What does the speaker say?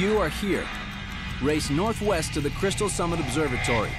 You are here. Race northwest to the Crystal Summit Observatory.